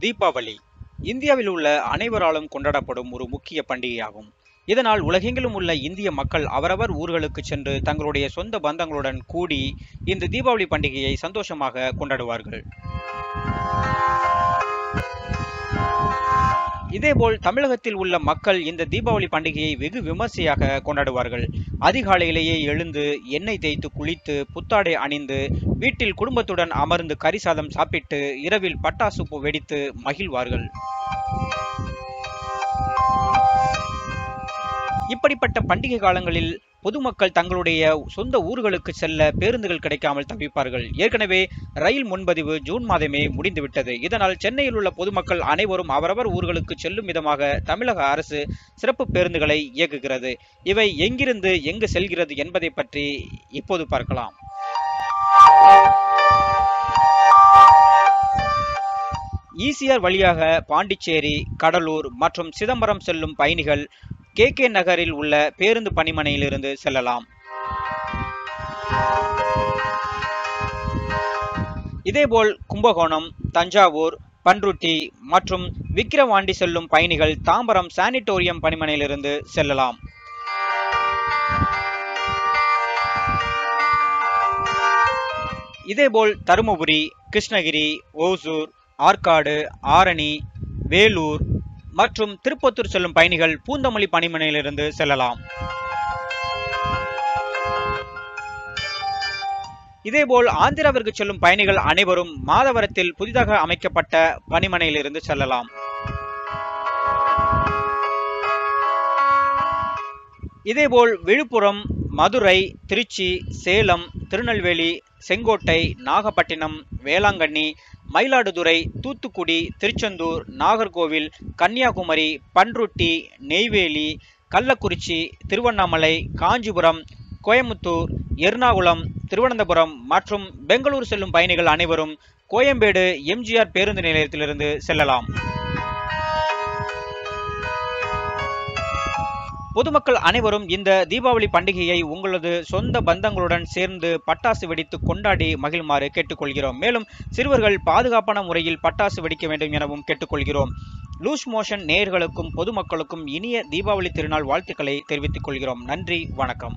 தீபாவளி. இந்தியாவில் உள்ள அனைவராலும் கொண்டாடப்படும் ஒரு முக்கிய பண்டிகையாகும். இதனால் உலகெங்கிலும் உள்ள இந்திய மக்கள் அவரவர் ஊர்களுக்கு சென்று தங்களுடைய சொந்த பந்தங்களுடன் கூடி இந்த தீபாவளி பண்டிகையை சந்தோஷமாக கொண்டாடுவார்கள். இதேபோல் தமிழகத்தில் உள்ள மக்கள் இந்த தீபாவளி பண்டிகையை வெகு விமர்சையாக கொண்டாடுவார்கள். அதிகாலையிலேயே எழுந்து எண்ணெய் தேய்த்து குளித்து புத்தாடை அணிந்து வீட்டில் குடும்பத்துடன் அமர்ந்து கறி சாதம் சாப்பிட்டு இரவில் பட்டாசு வெடித்து மகிழ்வார்கள். இப்படிப்பட்ட பண்டிகை காலங்களில் பொதுமக்கள் தங்களுடைய சொந்த ஊர்களுக்கு செல்ல பேருந்துகள் கிடைக்காமல் தவிப்பார்கள். ஏற்கனவே ரயில் முன்பதிவு ஜூன் மாதமே முடிந்துவிட்டது. இதனால் சென்னையில் உள்ள பொதுமக்கள் அனைவரும் அவரவர் ஊர்களுக்கு செல்லும் விதமாக தமிழக அரசு சிறப்பு பேருந்துகளை இயக்குகிறது. இவை எங்கிருந்து எங்கு செல்கிறது என்பதை பற்றி இப்போது பார்க்கலாம். ஈசிஆர் வழியாக பாண்டிச்சேரி கடலூர் மற்றும் சிதம்பரம் செல்லும் பயணிகள் கே கே நகரில் உள்ள பேருந்து பணிமனையிலிருந்து செல்லலாம். இதேபோல் கும்பகோணம் தஞ்சாவூர் பன்ருட்டி மற்றும் விக்கிரவாண்டி செல்லும் பயணிகள் தாம்பரம் சானிட்டோரியம் பணிமனையிலிருந்து செல்லலாம். இதேபோல் தருமபுரி கிருஷ்ணகிரி ஓசூர் ஆற்காடு ஆரணி வேலூர் மற்றும் திருப்பத்தூர் செல்லும் பயணிகள் பூந்தமல்லி பணிமனையிலிருந்து செல்லலாம். இதேபோல் ஆந்திராவிற்கு செல்லும் பயணிகள் அனைவரும் மாதவரத்தில் புதிதாக அமைக்கப்பட்ட பணிமனையிலிருந்து செல்லலாம். இதேபோல் விழுப்புரம் மதுரை திருச்சி சேலம் திருநெல்வேலி செங்கோட்டை நாகப்பட்டினம் வேளாங்கண்ணி மயிலாடுதுறை தூத்துக்குடி திருச்செந்தூர் நாகர்கோவில் கன்னியாகுமரி பன்ருட்டி நெய்வேலி கள்ளக்குறிச்சி திருவண்ணாமலை காஞ்சிபுரம் கோயம்புத்தூர் எர்ணாகுளம் திருவனந்தபுரம் மற்றும் பெங்களூர் செல்லும் பயணிகள் அனைவரும் கோயம்பேடு எம்ஜிஆர் பேருந்து நிலையத்திலிருந்து செல்லலாம். பொதுமக்கள் அனைவரும் இந்த தீபாவளி பண்டிகையை உங்களது சொந்த பந்தங்களுடன் சேர்ந்து பட்டாசு வெடித்து கொண்டாடி மகிழ்மாறு கேட்டுக்கொள்கிறோம். மேலும் சிறுவர்கள் பாதுகாப்பான முறையில் பட்டாசு வெடிக்க வேண்டும் எனவும் கேட்டுக்கொள்கிறோம். லூஸ் மோஷன் நேயர்களுக்கும் பொதுமக்களுக்கும் இனிய தீபாவளி திருநாள் வாழ்த்துக்களை தெரிவித்துக் கொள்கிறோம். நன்றி வணக்கம்.